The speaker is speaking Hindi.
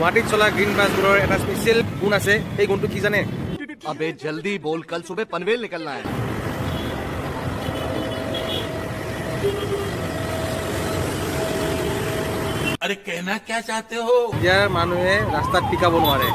গুৱাহাটীত চলা গ্ৰীণ বাছবোৰৰ এটা স্পেচিয়েল গুণ আছে সেই গুণটো কি জানে अबे जल्दी बोल कल सुबह पनवेल निकलना है अरे कहना क्या चाहते हो ইয়াৰ মানুহে ৰাস্তাত টিকাব নোৱাৰে